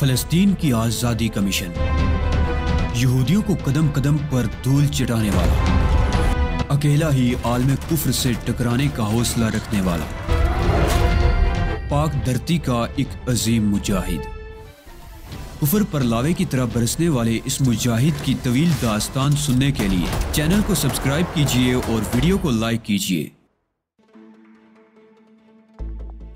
फलस्तीन की आज़ादी का मिशन यहूदियों को कदम कदम पर धूल चटाने वाला। अकेला ही आलम कुफर से टकराने का हौसला रखने वाला। पाक धरती का एक अजीम मुजाहिद। कुफर पर लावे की तरह बरसने वाले इस मुजाहिद की तवील दास्तान सुनने के लिए चैनल को सब्सक्राइब कीजिए और वीडियो को लाइक कीजिए।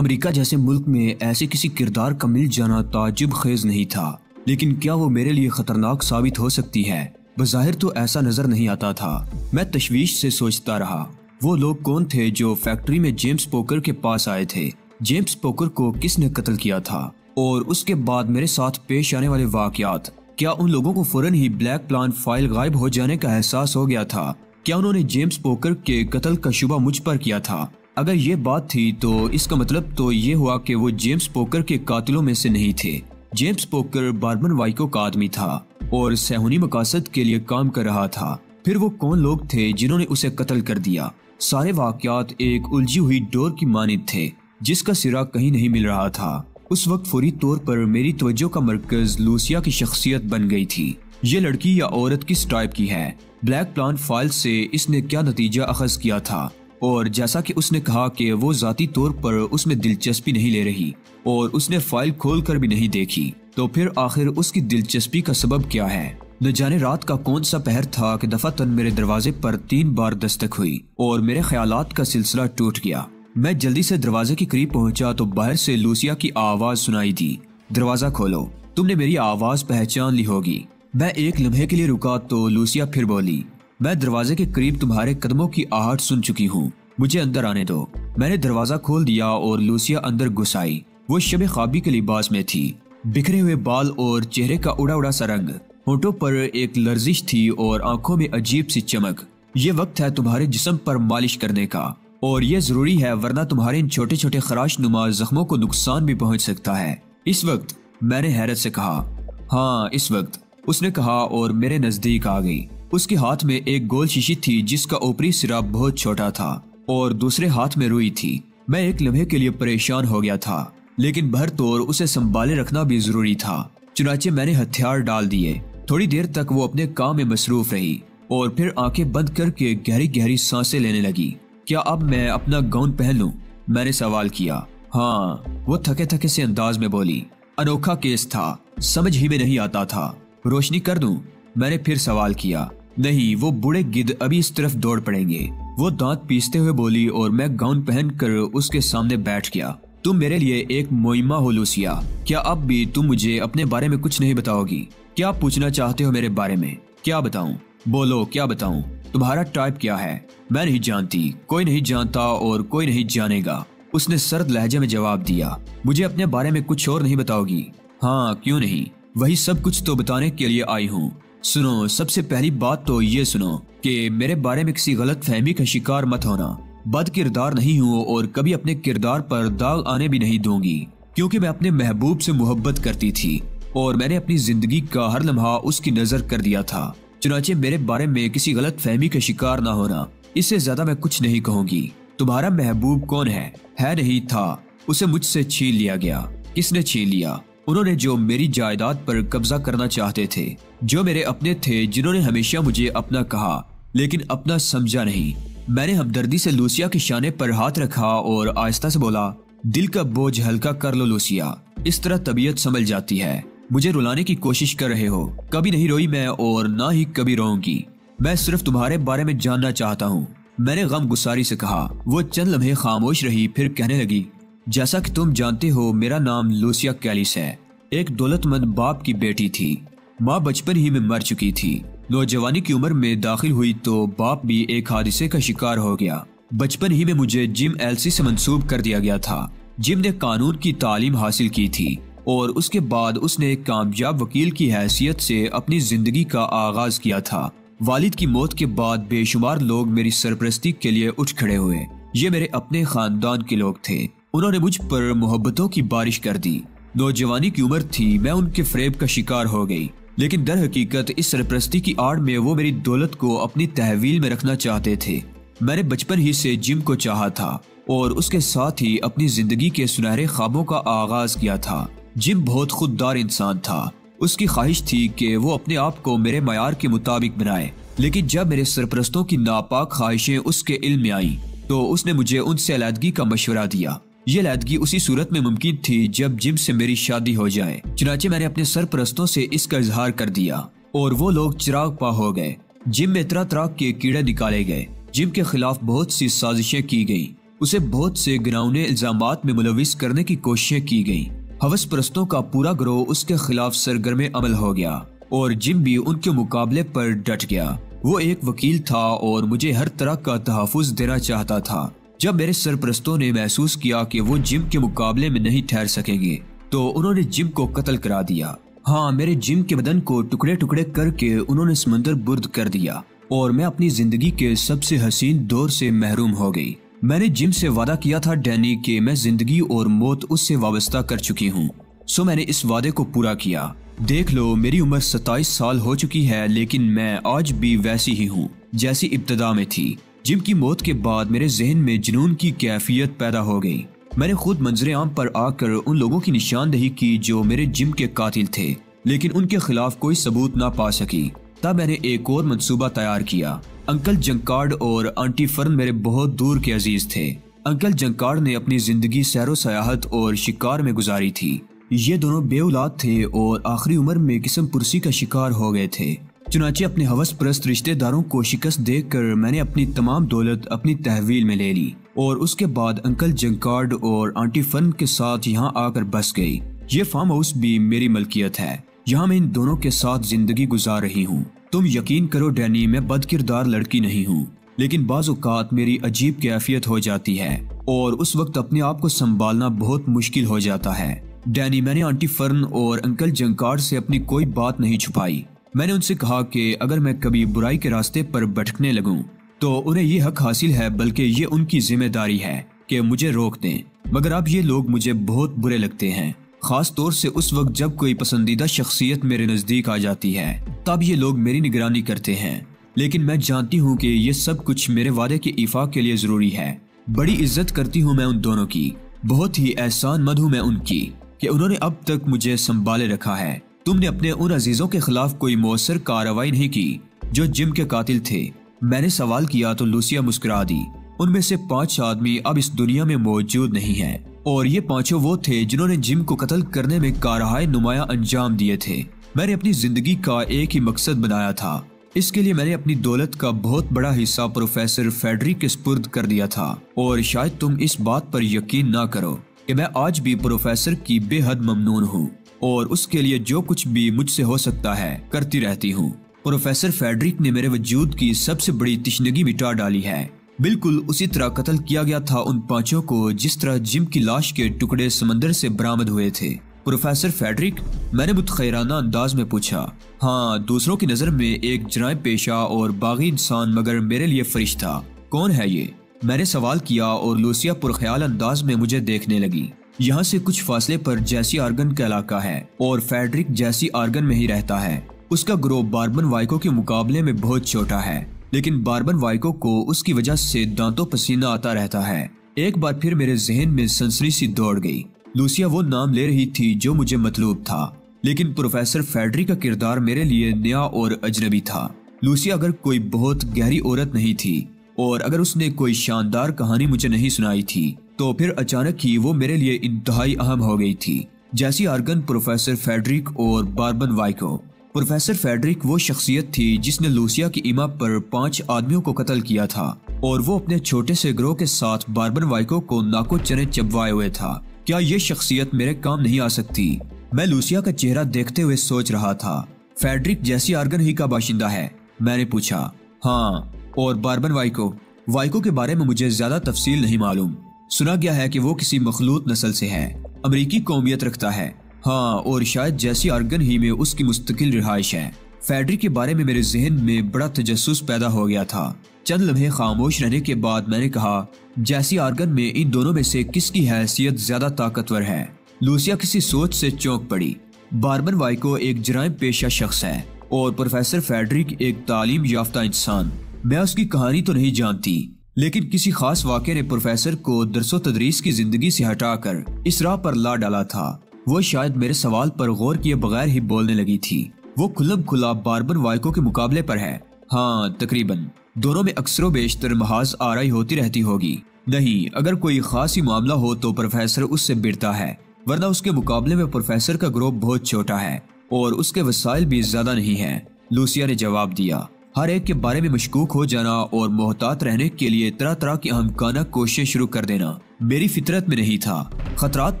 अमेरिका जैसे मुल्क में ऐसे किसी किरदार का मिल जाना ताजुब खेज नहीं था। लेकिन क्या वो मेरे लिए खतरनाक साबित हो सकती है? बज़ाहिर तो ऐसा नज़र नहीं आता था। मैं तशवीश से सोचता रहा। वो लोग कौन थे जो फैक्ट्री में जेम्स पोकर के पास आए थे? जेम्स पोकर को किसने कत्ल किया था? और उसके बाद मेरे साथ पेश आने वाले वाकयात, क्या उन लोगों को फ़ौरन ही ब्लैक प्लान फ़ाइल गायब हो जाने का एहसास हो गया था? क्या उन्होंने जेम्स पोकर के कत्ल का शुबा मुझ पर किया था? अगर ये बात थी तो इसका मतलब तो ये हुआ कि वो जेम्स पोकर के कातिलों में से नहीं थे। जेम्स पोकर बार्बन वाइको का आदमी था और सहूनी मकासद के लिए काम कर रहा था। फिर वो कौन लोग थे जिन्होंने उसे कत्ल कर दिया? सारे वाकयात एक उलझी हुई डोर की मानित थे, जिसका सिरा कहीं नहीं मिल रहा था। उस वक्त फौरी तौर पर मेरी तवज्जो का मरकज लूसिया की शख्सियत बन गई थी। ये लड़की या औरत किस टाइप की है? ब्लैक प्लान फ़ाइल से इसने क्या नतीजा अखज किया था? और जैसा कि उसने कहा कि वो जाती तौर पर उसमें दिलचस्पी नहीं ले रही और उसने फ़ाइल खोल कर भी नहीं देखी तो फिर आखिर उसकी दिलचस्पी का सबब क्या है? न जाने रात का कौन सा पहर था कि दफातन मेरे दरवाजे पर तीन बार दस्तक हुई और मेरे ख्यालात का सिलसिला टूट गया। मैं जल्दी से दरवाजे के करीब पहुँचा तो बाहर से लूसिया की आवाज़ सुनाई दी, दरवाज़ा खोलो, तुमने मेरी आवाज़ पहचान ली होगी। मैं एक लम्हे के लिए रुका तो लूसिया फिर बोली मैं दरवाजे के करीब तुम्हारे कदमों की आहट सुन चुकी हूँ। मुझे अंदर आने दो। मैंने दरवाज़ा खोल दिया और लूसिया अंदर घुस आई। वो शब खाबी के लिबास में थी। बिखरे हुए बाल और चेहरे का उड़ा उड़ा सा रंग। होठों पर एक लर्जिश थी और आँखों में अजीब सी चमक। ये वक्त है तुम्हारे जिसम पर मालिश करने का। और ये ज़रूरी है, वरना तुम्हारे इन छोटे छोटे खराश नुमा जख्मों को नुकसान भी पहुँच सकता है। इस वक्त, मैंने हैरत से कहा। हाँ इस वक्त, उसने कहा और मेरे नज़दीक आ गई। उसके हाथ में एक गोल शीशी थी जिसका ऊपरी सिरा बहुत छोटा था और दूसरे हाथ में रुई थी। मैं एक लम्हे के लिए परेशान हो गया था, लेकिन भर तौर उसे संभाले रखना भी ज़रूरी था। चुनाचे मैंने हथियार डाल दिए। थोड़ी देर तक वो अपने काम में मसरूफ रही और फिर आँखें बंद करके गहरी गहरी साँसें लेने लगी। क्या अब मैं अपना गाउन पहन लूँ? मैंने सवाल किया। हाँ वो थके थके से अंदाज में बोली। अनोखा केस था, समझ ही में नहीं आता था। रोशनी कर दूँ? मैंने फिर सवाल किया। नहीं, वो बुढ़े गिद्ध अभी इस तरफ़ दौड़ पड़ेंगे। वो दांत पीसते हुए बोली और मैं गाउन पहनकर उसके सामने बैठ गया। तुम मेरे लिए एक मोइमा हो, लूसिया। क्या अब भी तुम मुझे अपने बारे में कुछ नहीं बताओगी? क्या पूछना चाहते हो मेरे बारे में? क्या बताऊँ? बोलो, क्या बताऊँ? तुम्हारा टाइप क्या है? मैं नहीं जानती। कोई नहीं जानता और कोई नहीं जानेगा। उसने सर्द लहजे में जवाब दिया। मुझे अपने बारे में कुछ और नहीं बताओगी। हाँ क्यों नहीं? वही सब कुछ तो बताने के लिए आई हूँ। सुनो, सबसे पहली बात तो ये सुनो कि मेरे बारे में किसी गलत फहमी का शिकार मत होना। बद किरदार नहीं हूँ और कभी अपने किरदार पर दाग आने भी नहीं दूँगी, क्योंकि मैं अपने महबूब से मोहब्बत करती थी और मैंने अपनी ज़िंदगी का हर लम्हा उसकी नज़र कर दिया था। चुनाचे मेरे बारे में किसी गलत फहमी का शिकार ना होना, इससे ज़्यादा मैं कुछ नहीं कहूँगी। तुम्हारा महबूब कौन है? है नहीं था, उसे मुझसे छीन लिया गया। किसने छीन लिया? उन्होंने जो मेरी जायदाद पर कब्जा करना चाहते थे, जो मेरे अपने थे, जिन्होंने हमेशा मुझे अपना कहा, लेकिन अपना समझा नहीं। मैंने हमदर्दी से लूसिया के शाने पर हाथ रखा और आहिस्ता से बोला, दिल का बोझ हल्का कर लो लूसिया। इस तरह तबीयत संभल जाती है। मुझे रुलाने की कोशिश कर रहे हो। कभी नहीं रोई मैं और ना ही कभी रोऊँगी। मैं सिर्फ़ तुम्हारे बारे में जानना चाहता हूँ। मैंने गम गुस्सारी से कहा। वो चंद लम्हे खामोश रही, फिर कहने लगी जैसा कि तुम जानते हो, मेरा नाम लूसिया कैलिस है। एक दौलतमंद बाप की बेटी थी। माँ बचपन ही में मर चुकी थी। नौजवानी की उम्र में दाखिल हुई तो बाप भी एक हादसे का शिकार हो गया। बचपन ही में मुझे जिम एलसी से मंसूब कर दिया गया था। जिम ने कानून की तालीम हासिल की थी और उसके बाद उसने एक कामयाब वकील की हैसियत से अपनी ज़िंदगी का आगाज़ किया था। वालिद की मौत के बाद बेशुमार लोग मेरी सरपरस्ती के लिए उठ खड़े हुए। ये मेरे अपने खानदान के लोग थे। उन्होंने मुझ पर मोहब्बतों की बारिश कर दी। नौजवानी की उम्र थी, मैं उनके फ्रेब का शिकार हो गई। लेकिन दर हकीकत इस सरप्रस्ती की आड़ में वो मेरी दौलत को अपनी तहवील में रखना चाहते थे। मैंने बचपन ही से जिम को चाहा था और उसके साथ ही अपनी ज़िंदगी के सुनहरे ख्वाबों का आगाज़ किया था। जिम बहुत खुददार इंसान था। उसकी ख्वाहिश थी कि वो अपने आप को मेरे मैार के मुताबिक बनाए। लेकिन जब मेरे सरप्रस्तों की नापाक ख्वाहिशें उसके इल्म में आई तो उसने मुझे उनसे अलीदगी का मशवरा दिया। ये अलीदगी उसी सूरत में मुमकिन थी जब जिम से मेरी शादी हो जाए। चुनाचे मैंने अपने सरप्रस्तों से इसका इजहार कर दिया और वो लोग चिराग पा हो गए। जिम में तरह तरह के कीड़े निकाले गए। जिम के खिलाफ बहुत सी साजिशें की गई। उसे बहुत से गिरावने इल्ज़ाम में मुलविस करने की कोशिशें की गई। हवस परस्तों का पूरा ग्रोह उसके खिलाफ सरगर्म अमल हो गया और जिम भी उनके मुकाबले पर डट गया। वो एक वकील था और मुझे हर तरह का तहफ़ देना चाहता था। जब मेरे सरप्रस्तों ने महसूस किया कि वो जिम के मुकाबले में नहीं ठहर सकेंगे तो उन्होंने जिम को कत्ल करा दिया। हाँ मेरे जिम के बदन को टुकड़े टुकड़े करके उन्होंने समंदर बुर्द कर दिया और मैं अपनी ज़िंदगी के सबसे हसीन दौर से महरूम हो गई। मैंने जिम से वादा किया था डैनी कि मैं ज़िंदगी और मौत उससे वाबस्ता कर चुकी हूँ। सो मैंने इस वादे को पूरा किया। देख लो, मेरी उम्र सताइस साल हो चुकी है, लेकिन मैं आज भी वैसी ही हूँ, जैसी इब्तदा में थी। जिम की मौत के बाद मेरे जहन में जुनून की कैफियत पैदा हो गई। मैंने खुद मंजरे आम पर आकर उन लोगों की निशानदही की जो मेरे जिम के कातिल थे, लेकिन उनके खिलाफ कोई सबूत ना पा सकी। तब मैंने एक और मंसूबा तैयार किया। अंकल जंकार्ड और आंटी फर्न मेरे बहुत दूर के अज़ीज़ थे। अंकल जंकार्ड ने अपनी ज़िंदगी सैरो सयाहत और शिकार में गुजारी थी। ये दोनों बेउलाद थे और आखिरी उम्र में किस्म पुरसी का शिकार हो गए थे। चुनाचे अपने हवस प्रस्त रिश्तेदारों को शिकस्त देख कर मैंने अपनी तमाम दौलत अपनी तहवील में ले ली और उसके बाद अंकल जंकार्ड और आंटी फर्न के साथ यहाँ आकर बस गई। ये फार्म हाउस भी मेरी मलकियत है। यहाँ मैं इन दोनों के साथ ज़िंदगी गुजार रही हूँ। तुम यकीन करो, डैनी, मैं बदकिरदार लड़की नहीं हूँ, लेकिन बाजुकात मेरी अजीब कैफियत हो जाती है और उस वक्त अपने आप को संभालना बहुत मुश्किल हो जाता है। डैनी, मैंने आंटी फर्न और अंकल जंकार से अपनी कोई बात नहीं छुपाई। मैंने उनसे कहा कि अगर मैं कभी बुराई के रास्ते पर भटकने लगूं तो उन्हें ये हक हासिल है, बल्कि ये उनकी ज़िम्मेदारी है कि मुझे रोक दें। मगर अब ये लोग मुझे बहुत बुरे लगते हैं। खास तौर से उस वक्त जब कोई पसंदीदा शख्सियत मेरे नज़दीक आ जाती है, तब ये लोग मेरी निगरानी करते हैं। लेकिन मैं जानती हूँ कि ये सब कुछ मेरे वादे के इफा के लिए ज़रूरी है। बड़ी इज़्ज़त करती हूँ मैं उन दोनों की। बहुत ही एहसान मद हूँ मैं उनकी कि उन्होंने अब तक मुझे संभाले रखा है। तुमने अपने उन अजीजों के खिलाफ कोई मौसर कार्रवाई नहीं की, जो जिम के कातिल थे। मैंने सवाल किया तो लूसिया मुस्कुरा दी। उनमें से पाँच आदमी अब इस दुनिया में मौजूद नहीं है, और ये पाँचों वो थे जिन्होंने जिम को कत्ल करने में कारहाय नुमाया अंजाम दिए थे। मैंने अपनी ज़िंदगी का एक ही मकसद बनाया था। इसके लिए मैंने अपनी दौलत का बहुत बड़ा हिस्सा प्रोफेसर फेडरिक के स्पुर्द कर दिया था, और शायद तुम इस बात पर यकीन ना करो कि मैं आज भी प्रोफेसर की बेहद ममनून हूँ। और उसके लिए जो कुछ भी मुझसे हो सकता है, करती रहती हूँ। प्रोफेसर फेडरिक ने मेरे वजूद की सबसे बड़ी तिश्नगी मिटा डाली है। बिल्कुल उसी तरह कत्ल किया गया था उन पाँचों को जिस तरह जिम की लाश के टुकड़े समंदर से बरामद हुए थे। प्रोफेसर फेडरिक, मैंने मुतखैराना अंदाज में पूछा हाँ दूसरों की नज़र में एक जराय पेशा और बागी इंसान मगर मेरे लिए फरिश्ता, कौन है ये? मैंने सवाल किया और लूसिया पुरख्याल अंदाज में मुझे देखने लगी। यहाँ से कुछ फासले पर जैसी आर्गन का इलाका है और फेडरिक जैसी आर्गन में ही रहता है। उसका ग्रोह बार्बन वाइको के मुकाबले में बहुत छोटा है, लेकिन बार्बन वाइको को उसकी वजह से दांतों पसीना आता रहता है। एक बार फिर मेरे जहन में सनसनी सी दौड़ गई। लूसिया वो नाम ले रही थी जो मुझे मतलूब था, लेकिन प्रोफेसर फेडरी का किरदार मेरे लिए नया और अजनबी था। लूसिया अगर कोई बहुत गहरी औरत नहीं थी, और अगर उसने कोई शानदार कहानी मुझे नहीं सुनाई थी तो फिर अचानक ही वो मेरे लिए इंतहाई अहम हो गई थी। जैसी आर्गन प्रोफेसर फेडरिक और बार्बन वाइको। प्रोफेसर फेडरिक वो शख्सियत थी जिसने लूसिया की इमा पर पाँच आदमियों को कत्ल किया था और वो अपने छोटे से ग्रोह के साथ बार्बन वाइको को नाको चने चबवाए हुए था। क्या ये शख्सियत मेरे काम नहीं आ सकती? मैं लूसिया का चेहरा देखते हुए सोच रहा था। फेडरिक जैसी आर्गन ही का बाशिंदा है, मैंने पूछा। हाँ और बार्बन वाइको वाइको के बारे में मुझे ज़्यादा तफसील नहीं मालूम। सुना गया है कि वो किसी मखलूत नस्ल से है। अमरीकी कौमियत रखता है। हाँ और शायद जैसी आर्गन ही में उसकी मुस्तकिल रिहाइश है। फेडरी के बारे में मेरे जहन में बड़ा तजस्स पैदा हो गया था। चंद लम्हे खामोश रहने के बाद मैंने कहा, जैसी आर्गन में इन दोनों में से किसकी हैसियत ज़्यादा ताकतवर है? लूसिया किसी सोच से चौंक पड़ी। बारबन वाइको एक जराइम पेशा शख्स है, और प्रोफेसर फेडरिक एक तालीम याफ्ता इंसान। मैं उसकी कहानी तो नहीं जानती। लेकिन किसी खास वाक्य ने प्रोफेसर को दरसो तदरीस की ज़िंदगी से हटाकर इस राह पर ला डाला था। वो शायद मेरे सवाल पर गौर किए बगैर ही बोलने लगी थी। वो खुलम खुला बारबर वायको के मुकाबले पर है। हाँ तकरीबन। दोनों में अक्सर बेशतर महाज आरई होती रहती होगी। नहीं, अगर कोई खास ही मामला हो तो प्रोफेसर उससे बिरता है, वरना उसके मुकाबले में प्रोफेसर का ग्रुप बहुत छोटा है और उसके वसाइल भी ज़्यादा नहीं है। लूसिया ने जवाब दिया हर एक के बारे में मशकूक हो जाना और मोहतात रहने के लिए तरह तरह की अहमकाना कोशिशें शुरू कर देना, मेरी फितरत में नहीं था। खतरात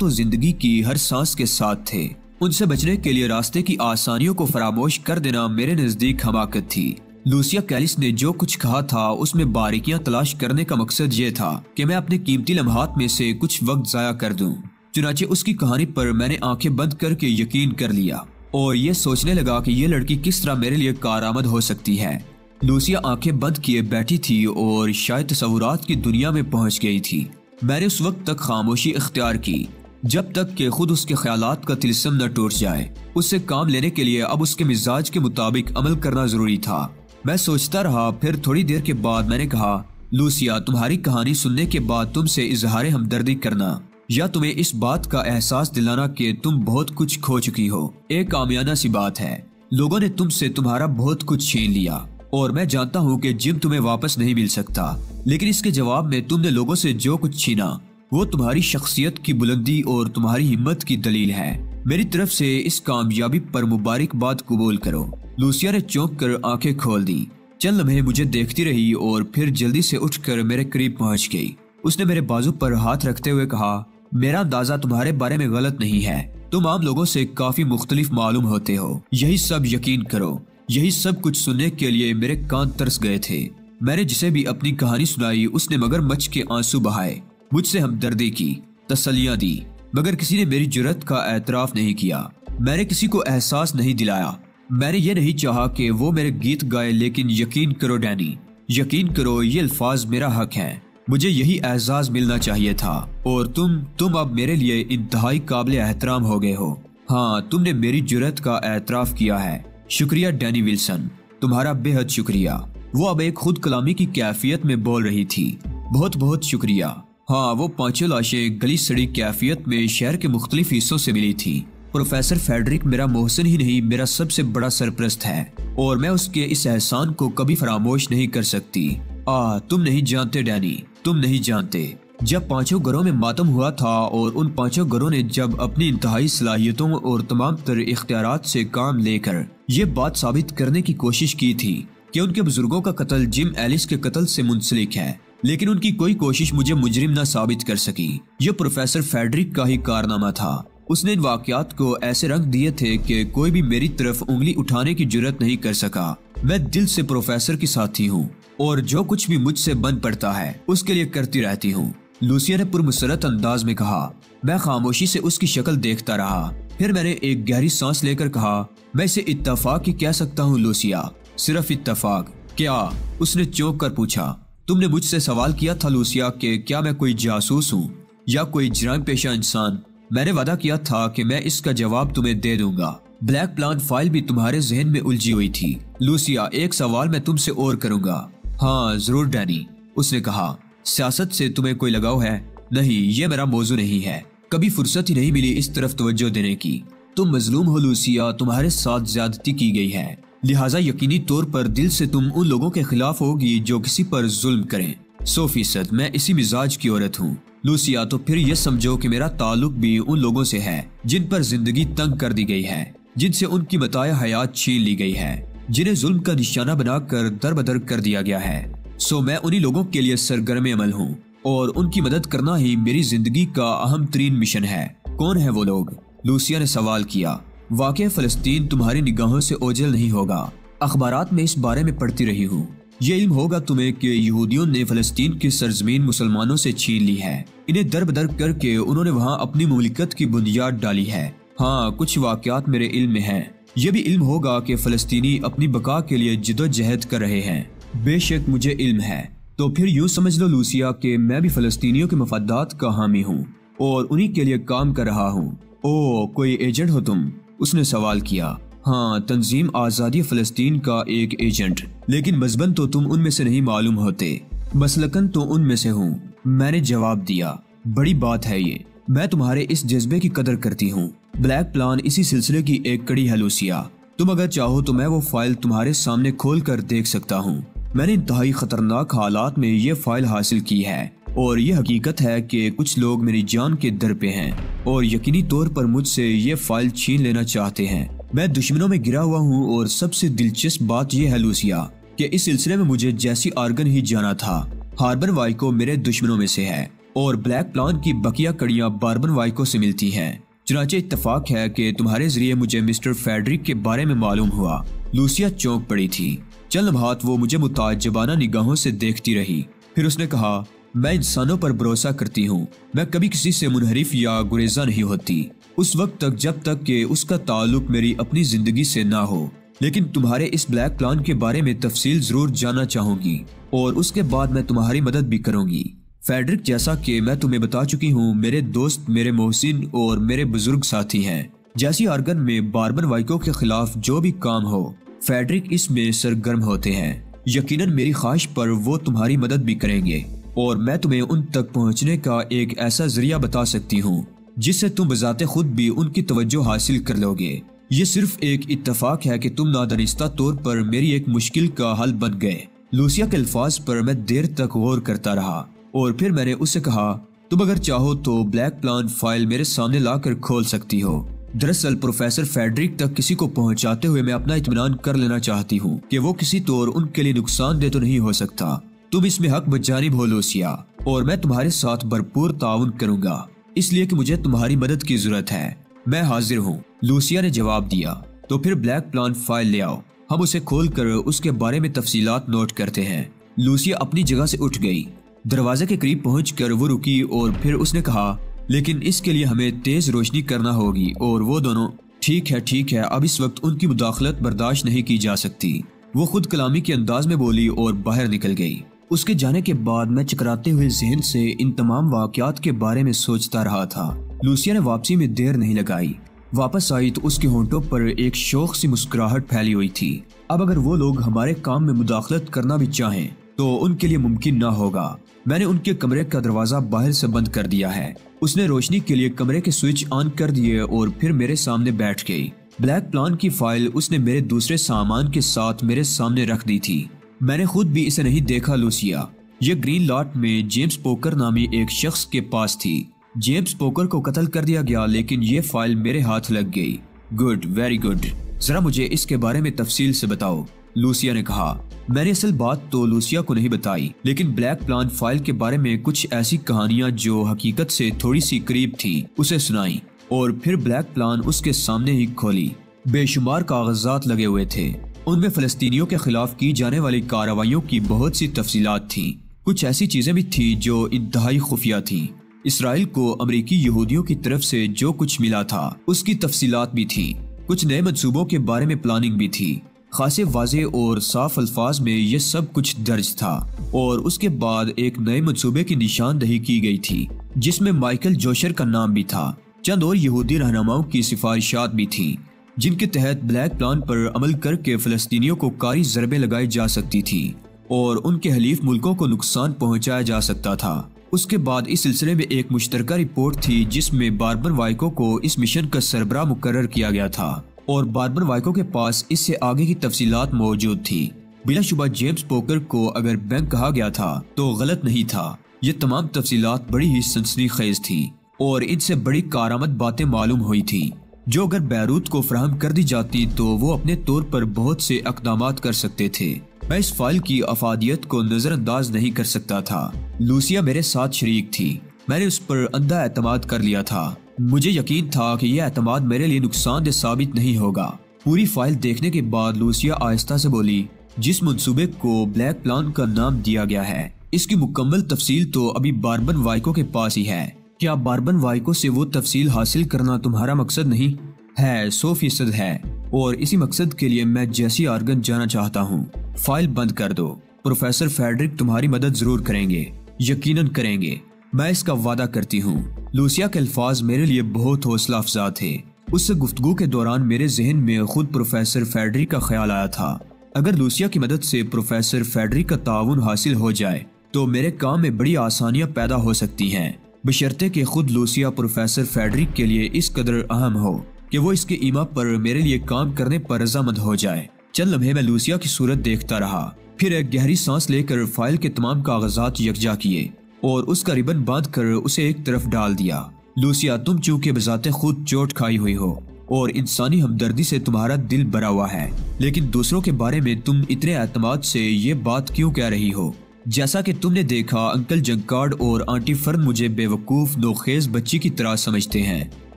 तो ज़िंदगी की हर सांस के साथ थे। उनसे बचने के लिए रास्ते की आसानियों को फरामोश कर देना मेरे नज़दीक हमाकत थी। लूसिया कैलिस ने जो कुछ कहा था, उसमें बारीकियाँ तलाश करने का मकसद ये था कि मैं अपने कीमती लम्हात में से कुछ वक्त जाया कर दूँ। चुनाचे उसकी कहानी पर मैंने आँखें बंद करके यकीन कर लिया। और ये सोचने लगा कि ये लड़की किस तरह मेरे लिए कारआमद हो सकती है। लूसिया आँखें बंद किए बैठी थी और शायद तस्वुरात की दुनिया में पहुँच गई थी। मैंने उस वक्त तक खामोशी इख्तियार की, जब तक कि खुद उसके ख्याल का तिलसम न टूट जाए। उससे काम लेने के लिए अब उसके मिजाज के मुताबिक अमल करना ज़रूरी था। मैं सोचता रहा, फिर थोड़ी देर के बाद मैंने कहा, लूसिया, तुम्हारी कहानी सुनने के बाद तुमसे इजहार हमदर्दी करना। या तुम्हें इस बात का एहसास दिलाना कि तुम बहुत कुछ खो चुकी हो। एक कामयाना सी बात है। लोगों ने तुमसे तुम्हारा बहुत कुछ छीन लिया। और मैं जानता हूँ कि जिम तुम्हें वापस नहीं मिल सकता। लेकिन इसके जवाब में तुमने लोगों से जो कुछ छीना, वो तुम्हारी शख्सियत की बुलंदी और तुम्हारी हिम्मत की दलील है। मेरी तरफ़ से इस कामयाबी पर मुबारकबाद कबूल करो। लूसिया ने चौंक कर आँखें खोल दी। चल लम्हे मुझे देखती रही और फिर जल्दी से उठकर मेरे करीब पहुँच गई। उसने मेरे बाजू पर हाथ रखते हुए कहा मेरा अंदाज़ा तुम्हारे बारे में गलत नहीं है। तुम आम लोगों से काफ़ी मुख्तलिफ़ मालूम होते हो। यही सब यकीन करो। यही सब कुछ सुनने के लिए मेरे कान तरस गए थे। मैंने जिसे भी अपनी कहानी सुनाई, उसने मगर मच के आँसू बहाए। मुझसे हमदर्दी की तसलियाँ दी। मगर किसी ने मेरी ज़रूरत का एतराफ नहीं किया। मैंने किसी को एहसास नहीं दिलाया। मैंने ये नहीं चाहा कि वो मेरे गीत गाए, लेकिन यकीन करो डैनी। यकीन करो, ये अल्फाज मेरा हक है। मुझे यही एजाज मिलना चाहिए था। और तुम तुम अब मेरे लिए इंतहाई काबिल एहतराम हो गए हो। हाँ तुमने मेरी ज़रूरत का एतराफ किया है। शुक्रिया, डैनी विल्सन। तुम्हारा बेहद शुक्रिया। वो अब एक खुद कलामी की कैफियत में बोल रही थी। बहुत बहुत शुक्रिया। हाँ वो पाँचों लाशें गली सड़ी कैफियत में शहर के मुख्तलिफ़ हिस्सों से मिली थी। प्रोफेसर फेडरिक मेरा मोहसिन ही नहीं, मेरा सबसे बड़ा सरप्रस्त है। और मैं उसके इस एहसान को कभी फरामोश नहीं कर सकती। आ, तुम नहीं जानते, डैनी। तुम नहीं जानते। जब पाँचों घरों में मातम हुआ था और उन पाँचों घरों ने जब अपनी इंतहाई सलाहियतों और तमाम तर इख्तियार से काम लेकर ये बात साबित करने की कोशिश की थी कि उनके बुज़ुर्गों का कत्ल जिम एलिस के कत्ल से मुंसलिक है, लेकिन उनकी कोई कोशिश मुझे मुजरिम न साबित कर सकी। ये प्रोफेसर फेडरिक का ही कारनामा था। उसने इन वाकयात को ऐसे रंग दिए थे कि कोई भी मेरी तरफ़ उंगली उठाने की ज़रूरत नहीं कर सका। मैं दिल से प्रोफेसर की साथी हूँ। और जो कुछ भी मुझसे बन पड़ता है, उसके लिए करती रहती हूँ। लूसिया ने पुरमसरत अंदाज में कहा, मैं खामोशी से उसकी शक्ल देखता रहा। फिर मैंने एक गहरी सांस लेकर कहा, मैं इसे इत्तेफाक ही कह सकता हूँ, लूसिया। सिर्फ़ इत्तेफाक। क्या? उसने चौंक कर पूछा, तुमने मुझसे सवाल किया था, लूसिया, कि क्या मैं कोई जासूस हूँ या कोई जराम पेशा इंसान? मैंने वादा किया था कि मैं इसका जवाब तुम्हें दे दूँगा। ब्लैक प्लान फ़ाइल भी तुम्हारे जहन में उलझी हुई थी। लूसिया, एक सवाल मैं तुमसे और करूँगा। हाँ ज़रूर, डैनी। उसने कहा, सियासत से तुम्हें कोई लगाव है? नहीं, ये मेरा मौजू नहीं है। कभी फुर्सत ही नहीं मिली इस तरफ़ तवज्जो देने की। तुम मजलूम हो, लूसिया, तुम्हारे साथ ज्यादती की गई है। लिहाजा यकीनी तौर पर दिल से तुम उन लोगों के खिलाफ होगी जो किसी पर जुल्म करें। सौ फ़ीसद, मैं इसी मिजाज की औरत हूँ। लूसिया तो फिर ये समझो कि मेरा ताल्लुक भी उन लोगों से है, जिन पर ज़िंदगी तंग कर दी गई है, जिनसे उनकी बताया हयात छीन ली गई है। जिन्हें जुल्म का निशाना बनाकर दर कर दिया गया है। सो मैं उन्हीं लोगों के लिए सरगर्म अमल हूँ, और उनकी मदद करना ही मेरी ज़िंदगी का अहम तरीन मिशन है। कौन है वो लोग? लूसिया ने सवाल किया। वाक़ फलस्तीन तुम्हारी निगाहों से ओझल नहीं होगा। अखबार में इस बारे में पढ़ती रही हूँ। ये इल्म होगा तुम्हें कि यहूदियों ने फलस्तीन की सरजमीन मुसलमानों से छीन ली है। इन्हें दर बदर करके उन्होंने वहाँ अपनी ममलिकत की बुनियाद डाली है। हाँ कुछ वाकयात मेरे इल्म में हैं। ये भी इल्म होगा कि फलस्तीनी अपनी बका के लिए जिदोजहद कर रहे हैं। बेशक मुझे इल्म है। तो फिर यूँ समझ लो, लूसिया, कि मैं भी फलस्तीनियों के मफादात का हामी हूँ और उन्हीं के लिए काम कर रहा हूँ। ओ, कोई एजेंट हो तुम? उसने सवाल किया। हाँ तंजीम आज़ादी फ़लस्तीन का एक एजेंट। लेकिन मजबन तो तुम उनमें से नहीं मालूम होते। मसलकन तो उनमें से हूँ। मैंने जवाब दिया। बड़ी बात है ये। मैं तुम्हारे इस जज्बे की कदर करती हूँ। ब्लैक प्लान इसी सिलसिले की एक कड़ी है लूसिया तुम अगर चाहो तो मैं वो फ़ाइल तुम्हारे सामने खोल कर देख सकता हूँ। मैंने इंतहाई खतरनाक हालात में ये फ़ाइल हासिल की है। और ये हकीकत है कि कुछ लोग मेरी जान के दर पे हैं और यकीनी तौर पर मुझसे ये फ़ाइल छीन लेना चाहते हैं। मैं दुश्मनों में गिरा हुआ हूँ और सबसे दिलचस्प बात यह है लूसिया कि इस सिलसिले में मुझे जैसी आर्गन ही जाना था। हार्बन वाइको मेरे दुश्मनों में से है और ब्लैक प्लान की बकिया कड़ियाँ बार्बन वाइको से मिलती हैं। चुनाचे इतफाक है कि तुम्हारे ज़रिए मुझे मिस्टर फेडरिक के बारे में मालूम हुआ। लूसिया चौंक पड़ी थी। चल लम्हात वो मुझे मुताजबाना निगाहों से देखती रही। फिर उसने कहा, मैं इंसानों पर भरोसा करती हूँ। मैं कभी किसी से मुनहरिफ या गुरेजा नहीं होती। उस वक्त तक, जब तक कि उसका ताल्लुक मेरी अपनी ज़िंदगी से ना हो। लेकिन तुम्हारे इस ब्लैक प्लान के बारे में तफसील ज़रूर जानना चाहूँगी और उसके बाद मैं तुम्हारी मदद भी करूँगी। फेडरिक, जैसा कि मैं तुम्हें बता चुकी हूँ, मेरे दोस्त, मेरे मोहसिन और मेरे बुज़ुर्ग साथी हैं। जैसी आर्गन में बार्बन वाइको के खिलाफ जो भी काम हो, फेडरिक इसमें सरगर्म होते हैं। यकीनन मेरी ख्वाहिश पर वो तुम्हारी मदद भी करेंगे, और मैं तुम्हें उन तक पहुँचने का एक ऐसा ज़रिया बता सकती हूँ, जिससे तुम बजाते खुद भी उनकी तवज्जो हासिल कर लोगे। ये सिर्फ़ एक इत्तेफाक है कि तुम नादनिस्ता तौर पर मेरी एक मुश्किल का हल बन गए। लूसिया के अल्फाज पर मैं देर तक गौर करता रहा। और फिर मैंने उससे कहा, तुम अगर चाहो तो ब्लैक प्लान फ़ाइल मेरे सामने लाकर खोल सकती हो। दरअसल प्रोफेसर फेडरिक तक किसी को पहुंचाते हुए मैं अपना इतमान कर लेना चाहती हूँ कि वो किसी तौर उनके लिए नुकसान दे तो नहीं हो सकता। तुम इसमें हक बजानी भोलोसिया और मैं तुम्हारे साथ भरपूर ताउन करूँगा। इसलिए कि मुझे तुम्हारी मदद की ज़रूरत है। मैं हाजिर हूँ। लूसिया ने जवाब दिया तो फिर ब्लैक प्लान फ़ाइल ले आओ। हम उसे खोल कर उसके बारे में तफसीलात नोट करते हैं। लूसिया अपनी जगह से उठ गई। दरवाजे के करीब पहुँच कर वो रुकी और फिर उसने कहा, लेकिन इसके लिए हमें तेज रोशनी करना होगी और वो दोनों, ठीक है ठीक है, अब इस वक्त उनकी मुदाखलत बर्दाश्त नहीं की जा सकती। वो खुद कलामी के अंदाज में बोली और बाहर निकल गई। उसके जाने के बाद मैं चकराते हुए जहन से इन तमाम वाकयात के बारे में सोचता रहा था। लूसिया ने वापसी में देर नहीं लगाई। वापस आई तो उसके होंठों पर एक शौक सी मुस्कुराहट फैली हुई थी। अब अगर वो लोग हमारे काम में मुदाखलत करना भी चाहें तो उनके लिए मुमकिन ना होगा। मैंने उनके कमरे का दरवाज़ा बाहर से बंद कर दिया है। उसने रोशनी के लिए कमरे के स्विच ऑन कर दिए और फिर मेरे सामने बैठ गई। ब्लैक प्लान की फ़ाइल उसने मेरे दूसरे सामान के साथ मेरे सामने रख दी थी। मैंने खुद भी इसे नहीं देखा, लूसिया। ये ग्रीन लॉट में जेम्स पोकर नामी एक शख्स के पास थी। जेम्स पोकर को कत्ल कर दिया गया, लेकिन ये फ़ाइल मेरे हाथ लग गई। Good, very good. जरा मुझे इसके बारे में तफसील से बताओ। लूसिया ने कहा, मैंने असल बात तो लूसिया को नहीं बताई, लेकिन ब्लैक प्लान फ़ाइल के बारे में कुछ ऐसी कहानियाँ जो हकीकत से थोड़ी सी करीब थी, उसे सुनाई, और फिर ब्लैक प्लान उसके सामने ही खोली। बेशुमार कागजात लगे हुए थे। उनमें फलस्तीनियों के खिलाफ की जाने वाली कार्रवाइयों की बहुत सी तफसीलात थी। कुछ ऐसी चीज़ें भी थी जो इंतहाई खुफिया थी। इसराइल को अमरीकी यहूदियों की तरफ़ से जो कुछ मिला था, उसकी तफसीलात भी थी। कुछ नए मनसूबों के बारे में प्लानिंग भी थी। खासे वाजे और साफ़ अल्फाज में यह सब कुछ दर्ज था और उसके बाद एक नए मनसूबे की निशानदही की गई थी, जिसमें माइकल जोशर का नाम भी था। चंद और यहूदी रहनुमाओं की सिफारिशात भी थी, जिनके तहत ब्लैक प्लान पर अमल करके फलस्तीनियों को कारी जरबे लगाई जा सकती थी और उनके हलीफ मुल्कों को नुकसान पहुँचाया जा सकता था। उसके बाद इस सिलसिले में एक मुश्तरका रिपोर्ट थी, जिसमें बारबर वाइको को इस मिशन का सरबरा मुकर किया गया था। और बारबर वाइको के पास इससे आगे की तफसीलात मौजूद थी। बिलाशुबा जेम्स पोकर को अगर बैंक कहा गया था तो गलत नहीं था। ये तमाम तफसीलात बड़ी ही सनसनी खेज थी और इनसे बड़ी कारामद बातें मालूम हुई थी। जो अगर बैरूत को फ्राहम कर दी जाती तो वो अपने तौर पर बहुत से अकदाम कर सकते थे। मैं इस फ़ाइल की अफादियत को नजरअंदाज नहीं कर सकता था। लूसिया मेरे साथ शरीक थी। मैंने उस पर अंधा एतमाद कर लिया था। मुझे यकीन था कि यह एतमाद मेरे लिए नुकसानदेह साबित नहीं होगा। पूरी फ़ाइल देखने के बाद लूसिया आहिस्ता से बोली, जिस मंसूबे को ब्लैक प्लान का नाम दिया गया है, इसकी मुकम्मल तफसील तो अभी बारबन वाइको के पास ही है। क्या बारबन वाइको से वो तफसील हासिल करना तुम्हारा मकसद नहीं? है सौ फ़ीसद है, और इसी मकसद के लिए मैं जैसी आर्गन जाना चाहता हूँ। फ़ाइल बंद कर दो। प्रोफेसर फेडरिक तुम्हारी मदद ज़रूर करेंगे। यकीनन करेंगे। मैं इसका वादा करती हूँ। लूसिया के अल्फाज मेरे लिए बहुत हौसला अफजा थे। उससे गुफ्तगु के दौरान मेरे जहन में खुद प्रोफेसर फेडरिक का ख्याल आया था। अगर लूसिया की मदद से प्रोफेसर फेडरिक का ताउन हासिल हो जाए तो मेरे काम में बड़ी आसानियाँ पैदा हो सकती हैं। बशर्ते कि खुद लूसिया प्रोफेसर फेडरिक के लिए इस कदर अहम हो कि वो इसके ईमा पर मेरे लिए काम करने पर रजामंद हो जाए। चंद लम्हे में लूसिया की सूरत देखता रहा। फिर एक गहरी सांस लेकर फ़ाइल के तमाम कागजात यकजा किए। और उसका रिबन बाँध कर उसे एक तरफ़ डाल दिया। लूसिया, तुम चूँकि बजाते खुद चोट खाई हुई हो और इंसानी हमदर्दी से तुम्हारा दिल भरा हुआ है। लेकिन दूसरों के बारे में तुम इतने एतमाद से ये बात क्यों कह रही हो? जैसा कि तुमने देखा, अंकल जंकार्ड और आंटी फर्न मुझे बेवकूफ़, नोखेज बच्ची की तरह समझते हैं।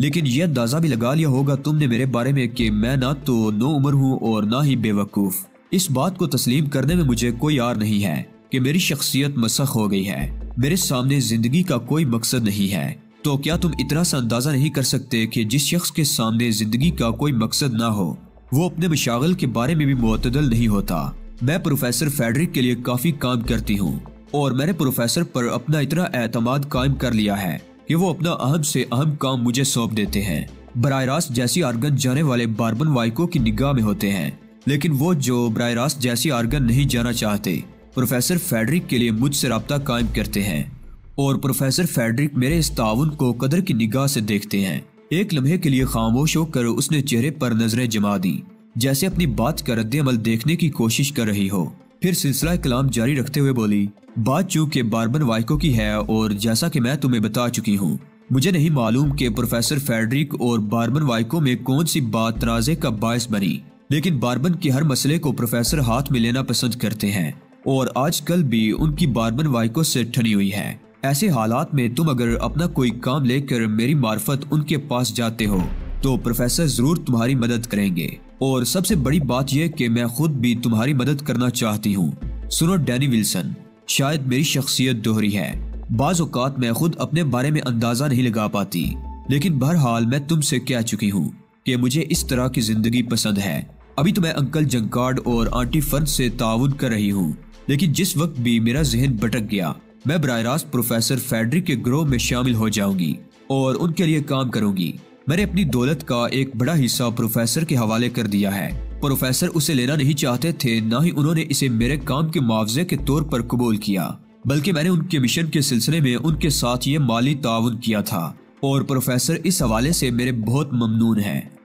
लेकिन यह अंदाज़ा भी लगा लिया होगा तुमने मेरे बारे में कि मैं ना तो नो उम्र हूँ और ना ही बेवकूफ़। इस बात को तस्लीम करने में मुझे कोई यार नहीं है कि मेरी शख्सियत मसख हो गई है। मेरे सामने ज़िंदगी का कोई मकसद नहीं है। तो क्या तुम इतना सा अंदाज़ा नहीं कर सकते कि जिस शख्स के सामने ज़िंदगी का कोई मकसद ना हो, वो अपने मशागल के बारे में भी मतदल नहीं होता? मैं प्रोफेसर फेडरिक के लिए काफ़ी काम करती हूँ, और मैंने प्रोफेसर पर अपना इतना एतमाद कायम कर लिया है कि वो अपना अहम से अहम काम मुझे सौंप देते हैं। बर रास्त जैसी आर्गन जाने वाले बारबन वाइको की निगाह में होते हैं, लेकिन वो जो बर रास्त जैसी आर्गन नहीं जाना चाहते प्रोफेसर फेडरिक के लिए मुझसे रबता कायम करते हैं और प्रोफेसर फेडरिक मेरे इस ताउन को कदर की निगाह से देखते हैं। एक लम्हे के लिए खामोश होकर उसने चेहरे पर नज़रें जमा दी, जैसे अपनी बात का रद्द देखने की कोशिश कर रही हो। फिर सिलसिला कलाम जारी रखते हुए बोली, बात चूँकि बारबन वाइको की है और जैसा कि मैं तुम्हें बता चुकी हूँ, मुझे नहीं मालूम कि प्रोफेसर फेडरिक और बारबन वाइको में कौन सी बात तनाजे का बायस बनी, लेकिन बारबन के हर मसले को प्रोफेसर हाथ में लेना पसंद करते हैं। और आजकल भी उनकी बारबन वाइको से ठनी हुई है। ऐसे हालात में तुम अगर अपना कोई काम लेकर मेरी मार्फत उनके पास जाते हो तो प्रोफेसर ज़रूर तुम्हारी मदद करेंगे। और सबसे बड़ी बात यह कि मैं खुद भी तुम्हारी मदद करना चाहती हूँ। सुनो, डैनी विल्सन, शायद मेरी शख्सियत दोहरी है। बाज मैं खुद अपने बारे में अंदाज़ा नहीं लगा पाती, लेकिन बहरहाल मैं तुमसे कह चुकी हूँ कि मुझे इस तरह की ज़िंदगी पसंद है। अभी तो मैं अंकल जंकार्ड और आंटी फर्द से ताउन कर रही हूँ। लेकिन जिस वक्त भी मेरा जहन भटक गया, मैं बर रास्त प्रोफेसर फेडरिक के ग्रोह में शामिल हो जाऊँगी और उनके लिए काम करूँगी। मैंने अपनी दौलत का एक बड़ा हिस्सा प्रोफेसर के हवाले कर दिया है। प्रोफेसर उसे लेना नहीं चाहते थे, न ही उन्होंने इसे मेरे काम के मुआवजे के तौर पर कबूल किया, बल्कि मैंने उनके मिशन के सिलसिले में उनके साथ ये माली ताउन किया था। और प्रोफेसर इस हवाले से मेरे बहुत ममनून हैं।